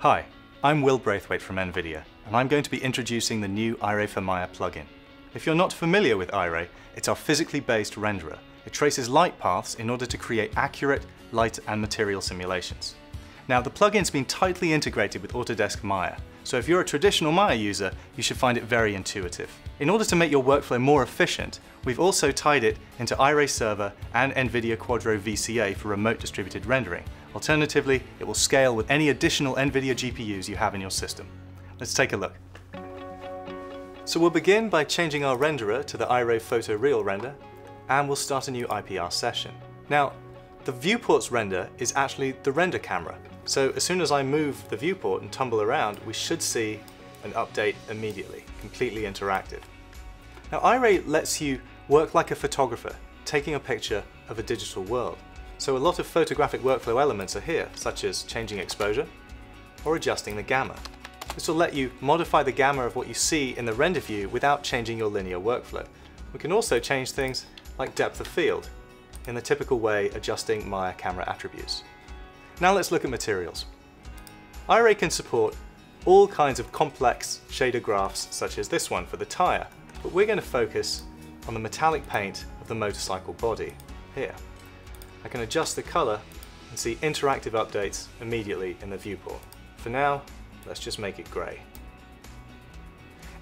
Hi, I'm Will Braithwaite from NVIDIA, and I'm going to be introducing the new Iray for Maya plugin. If you're not familiar with Iray, it's our physically based renderer. It traces light paths in order to create accurate light and material simulations. Now, the plugin's been tightly integrated with Autodesk Maya, so if you're a traditional Maya user, you should find it very intuitive. In order to make your workflow more efficient, we've also tied it into Iray Server and NVIDIA Quadro VCA for remote distributed rendering. Alternatively, it will scale with any additional NVIDIA GPUs you have in your system. Let's take a look. So we'll begin by changing our renderer to the Iray Photo Real render, and we'll start a new IPR session. Now, the viewport's render is actually the render camera, so as soon as I move the viewport and tumble around, we should see an update immediately, completely interactive. Now Iray lets you work like a photographer, taking a picture of a digital world. So a lot of photographic workflow elements are here, such as changing exposure or adjusting the gamma. This will let you modify the gamma of what you see in the render view without changing your linear workflow. We can also change things like depth of field, in the typical way adjusting Maya camera attributes. Now let's look at materials. Iray can support all kinds of complex shader graphs such as this one for the tyre, but we're going to focus on the metallic paint of the motorcycle body, here. I can adjust the colour and see interactive updates immediately in the viewport. For now, let's just make it grey.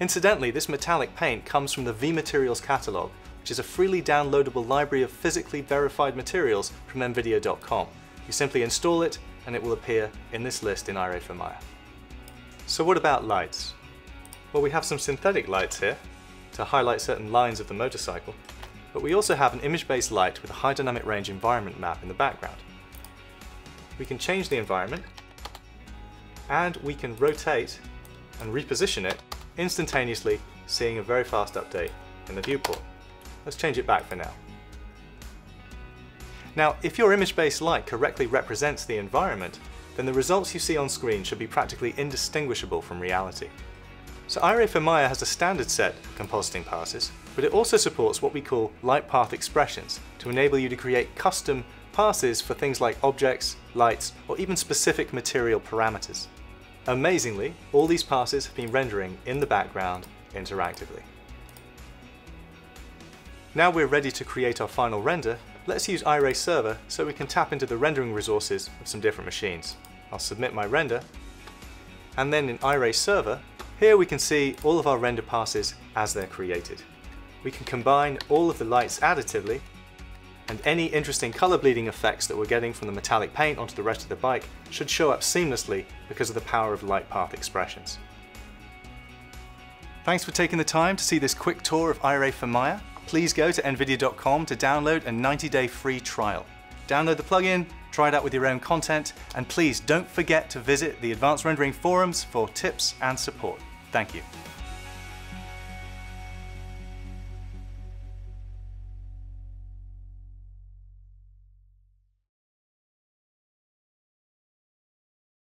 Incidentally, this metallic paint comes from the vMaterials catalogue, which is a freely downloadable library of physically verified materials from nvidia.com. You simply install it and it will appear in this list in Iray for Maya. So what about lights? Well, we have some synthetic lights here to highlight certain lines of the motorcycle, but we also have an image-based light with a high dynamic range environment map in the background. We can change the environment and we can rotate and reposition it instantaneously, seeing a very fast update in the viewport. Let's change it back for now. Now, if your image-based light correctly represents the environment, then the results you see on screen should be practically indistinguishable from reality. So Iray for Maya has a standard set of compositing passes, but it also supports what we call light path expressions to enable you to create custom passes for things like objects, lights, or even specific material parameters. Amazingly, all these passes have been rendering in the background interactively. Now we're ready to create our final render, Let's use Iray Server so we can tap into the rendering resources of some different machines. I'll submit my render, and then in Iray Server, here we can see all of our render passes as they're created. We can combine all of the lights additively, and any interesting color bleeding effects that we're getting from the metallic paint onto the rest of the bike should show up seamlessly because of the power of light path expressions. Thanks for taking the time to see this quick tour of Iray for Maya please go to nvidia.com to download a 90-day free trial. Download the plugin, try it out with your own content, and please don't forget to visit the Advanced Rendering forums for tips and support. Thank you.